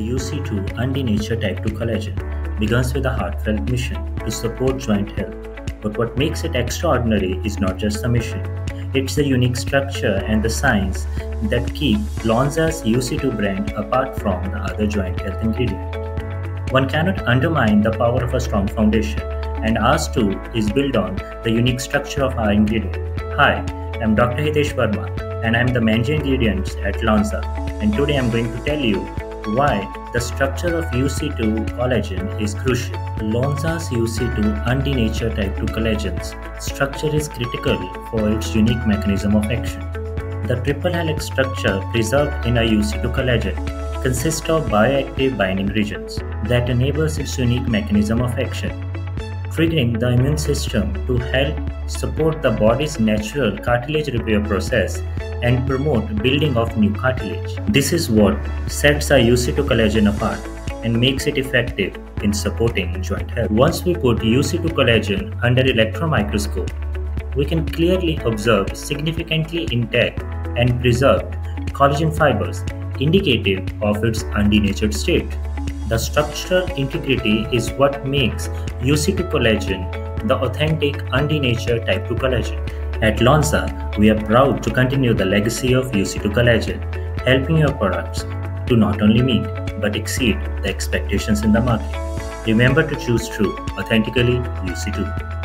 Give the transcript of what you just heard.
UC2 Undenatured Type 2 collagen begins with a heartfelt mission to support joint health. But what makes it extraordinary is not just the mission, it's the unique structure and the science that keep Lonza's UC2 brand apart from the other joint health ingredients. One cannot undermine the power of a strong foundation, and ours too is built on the unique structure of our ingredient. Hi, I'm Dr. Hitesh Verma, and I'm the manager ingredients at Lonza. And today I'm going to tell you why the structure of UC2 collagen is crucial. Lonza's UC2 undenatured type 2 collagen's structure is critical for its unique mechanism of action. The triple helix structure preserved in a UC2 collagen consists of bioactive binding regions that enables its unique mechanism of action, triggering the immune system to help support the body's natural cartilage repair process and promote building of new cartilage. This is what sets our UC2 collagen apart and makes it effective in supporting joint health. Once we put UC2 collagen under electron microscope, we can clearly observe significantly intact and preserved collagen fibers indicative of its undenatured state. The structural integrity is what makes UC2 collagen the authentic undenatured type 2 collagen. At Lonza, we are proud to continue the legacy of UC2 collagen, helping your products to not only meet but exceed the expectations in the market. Remember to choose true, authentically UC2.